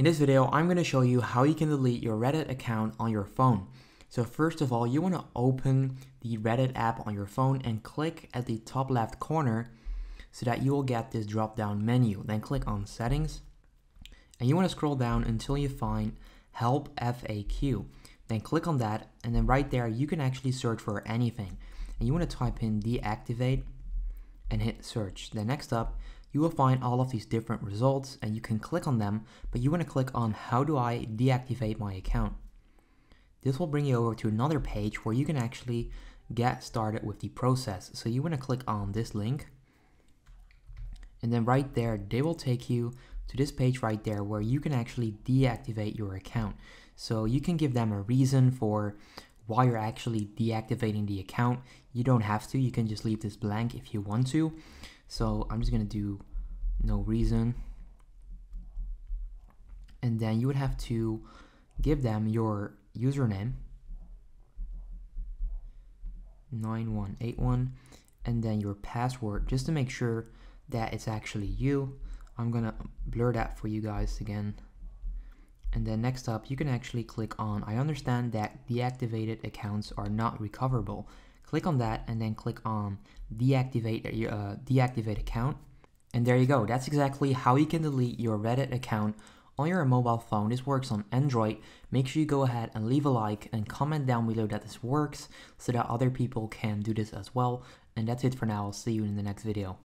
In this video, I'm going to show you how you can delete your Reddit account on your phone. So first of all, you want to open the Reddit app on your phone and click at the top left corner so that you will get this drop down menu. Then click on settings and you want to scroll down until you find help FAQ. Then click on that and then right there you can actually search for anything. And you want to type in deactivate and hit search. Then next up, you will find all of these different results and you can click on them, but you want to click on how do I deactivate my account. This will bring you over to another page where you can actually get started with the process. So you want to click on this link and then right there, they will take you to this page right there where you can actually deactivate your account. So you can give them a reason for why you're actually deactivating the account. You don't have to, you can just leave this blank if you want to. So I'm just gonna do no reason. And then you would have to give them your username 9181 and then your password just to make sure that it's actually you. I'm gonna blur that for you guys again. And then next up, you can actually click on, I understand that deactivated accounts are not recoverable. Click on that and then click on deactivate, uh, deactivate account. And there you go. That's exactly how you can delete your Reddit account on your mobile phone. This works on Android. Make sure you go ahead and leave a like and comment down below that this works so that other people can do this as well. And that's it for now. I'll see you in the next video.